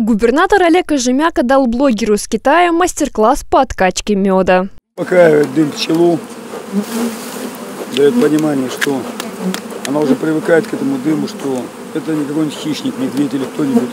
Губернатор Олег Кожемяка дал блогеру из Китая мастер-класс по откачке меда. Успокаивает дым пчелу, дает понимание, что она уже привыкает к этому дыму, что это не какой-нибудь хищник, медведь или кто-нибудь.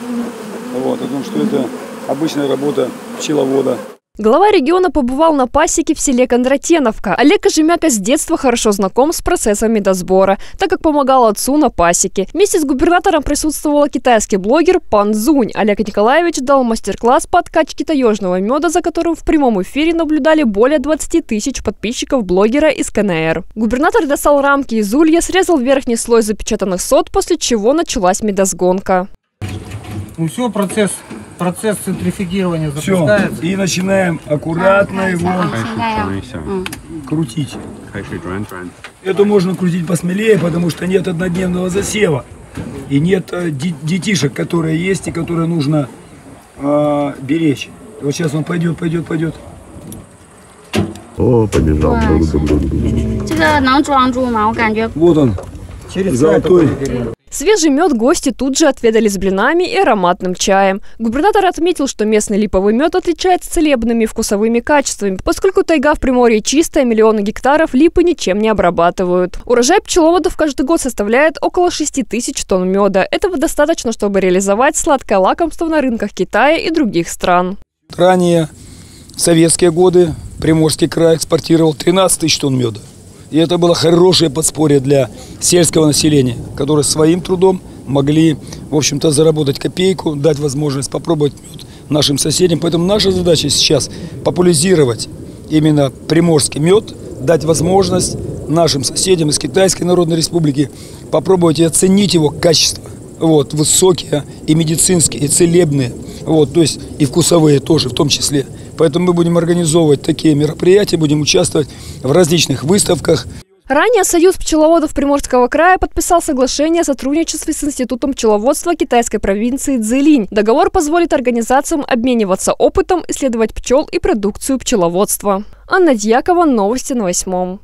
Вот, о том, что это обычная работа пчеловода. Глава региона побывал на пасеке в селе Кондратеновка. Олег Кожемяка с детства хорошо знаком с процессом медосбора, так как помогал отцу на пасеке. Вместе с губернатором присутствовал китайский блогер Пан Зунь. Олег Николаевич дал мастер-класс по откачке таежного меда, за которым в прямом эфире наблюдали более 20 тысяч подписчиков блогера из КНР. Губернатор достал рамки из улья, срезал верхний слой запечатанных сот, после чего началась медосгонка. Ну все, процесс, процесс центрифигирования запускается. Все, и начинаем аккуратно его крутить. Это можно крутить посмелее, потому что нет однодневного засева. И нет э, детишек, которые есть и которые нужно э, беречь. Вот сейчас он пойдет, пойдет, пойдет. О, побежал. Вот он. Через Золотой. Золотой. Свежий мед гости тут же отведали с блинами и ароматным чаем. Губернатор отметил, что местный липовый мед отличается целебными вкусовыми качествами, поскольку тайга в Приморье чистая, миллионы гектаров липы ничем не обрабатывают. Урожай пчеловодов каждый год составляет около 6 тысяч тонн меда. Этого достаточно, чтобы реализовать сладкое лакомство на рынках Китая и других стран. Ранее, в советские годы, Приморский край экспортировал 13 тысяч тонн меда. И это было хорошее подспорье для сельского населения, которое своим трудом могли, в общем-то, заработать копейку, дать возможность попробовать мед нашим соседям. Поэтому наша задача сейчас популяризировать именно приморский мед, дать возможность нашим соседям из Китайской Народной Республики попробовать и оценить его качество. Вот, высокие и медицинские, и целебные, вот, то есть и вкусовые тоже в том числе. Поэтому мы будем организовывать такие мероприятия, будем участвовать в различных выставках. Ранее Союз пчеловодов Приморского края подписал соглашение о сотрудничестве с Институтом пчеловодства китайской провинции Цзилинь. Договор позволит организациям обмениваться опытом, исследовать пчел и продукцию пчеловодства. Анна Дьякова, новости на восьмом.